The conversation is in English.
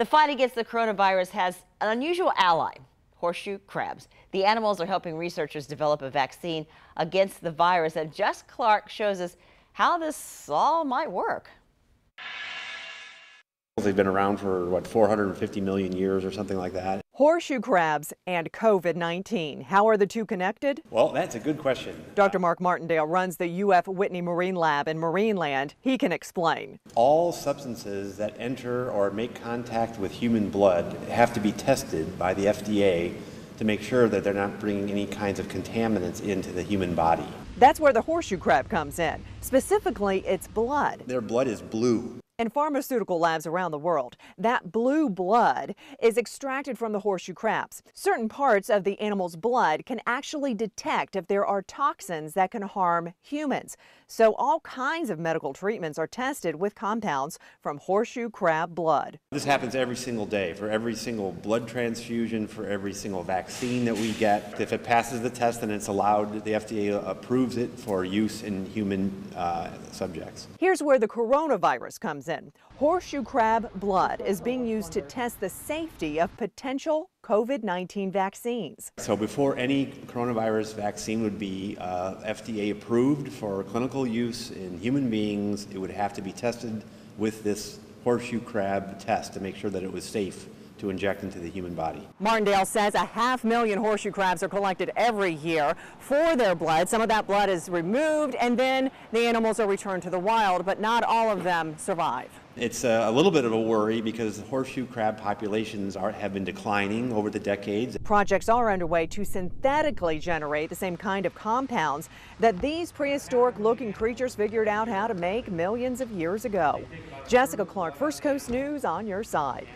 The fight against the coronavirus has an unusual ally, horseshoe crabs. The animals are helping researchers develop a vaccine against the virus, and Jess Clark shows us how this all might work. They've been around for, what, 450 million years or something like that. Horseshoe crabs and COVID 19. How are the two connected? Well, that's a good question. Dr. Mark Martindale runs the UF Whitney Marine Lab in Marineland. He can explain. All substances that enter or make contact with human blood have to be tested by the FDA to make sure that they're not bringing any kinds of contaminants into the human body. That's where the horseshoe crab comes in. Specifically, its blood. Their blood is blue. In pharmaceutical labs around the world, that blue blood is extracted from the horseshoe crabs. Certain parts of the animal's blood can actually detect if there are toxins that can harm humans. So all kinds of medical treatments are tested with compounds from horseshoe crab blood. This happens every single day for every single blood transfusion, for every single vaccine that we get. If it passes the test and it's allowed, the FDA approves it for use in human uh, subjects. Here's where the coronavirus comes in. Horseshoe crab blood is being used to test the safety of potential COVID 19 vaccines. So, before any coronavirus vaccine would be uh, FDA approved for clinical use in human beings, it would have to be tested with this horseshoe crab test to make sure that it was safe to inject into the human body. Martindale says a half million horseshoe crabs are collected every year for their blood. Some of that blood is removed and then the animals are returned to the wild, but not all of them survive. It's uh, a, little bit of a worry because horseshoe crab populations are, have been declining over the decades. Projects are underway to synthetically generate the same kind of compounds that these prehistoric looking creatures figured out how to make millions of years ago. Jessica Clark, First Coast News on your side.